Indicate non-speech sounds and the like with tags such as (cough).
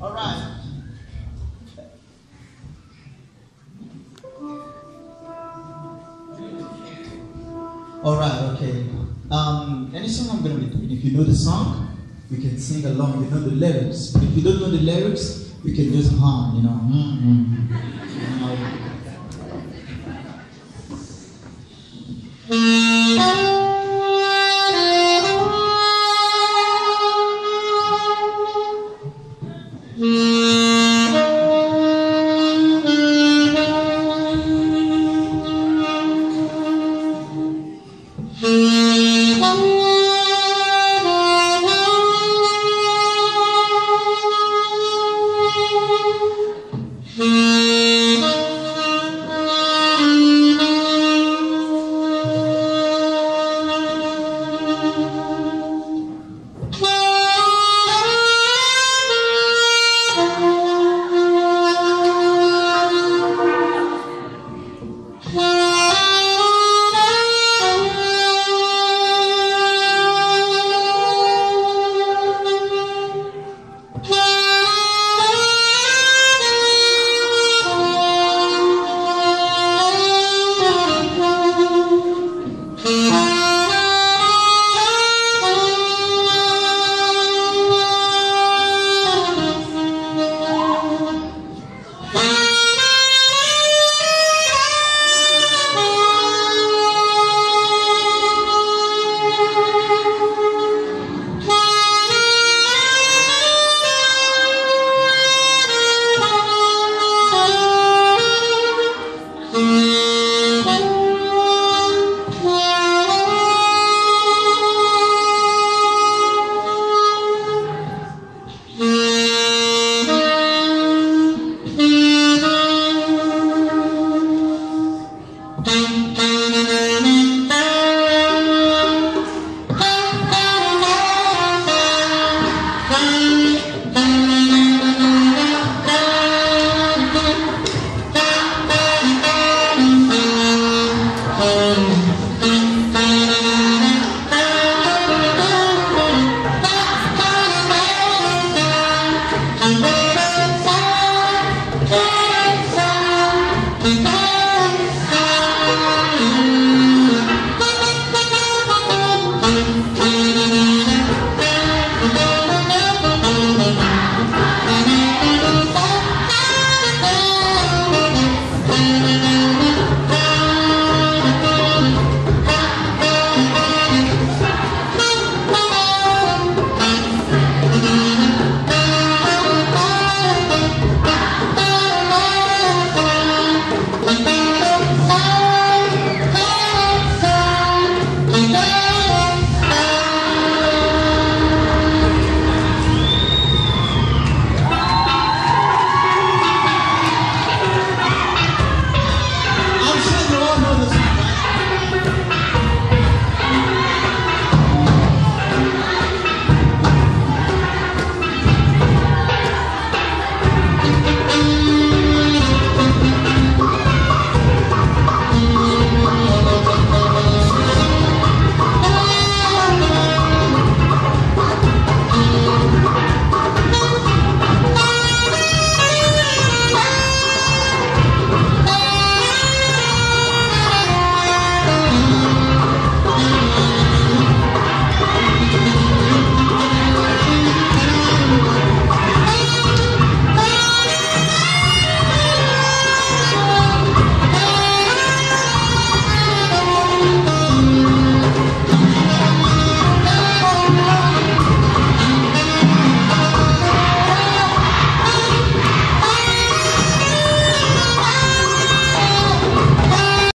All right. All right, okay. Um, any song I'm gonna be doing, if you know the song, we can sing along. You know the lyrics. But if you don't know the lyrics, we can just hum. You know. Mm, -hmm. (laughs) you know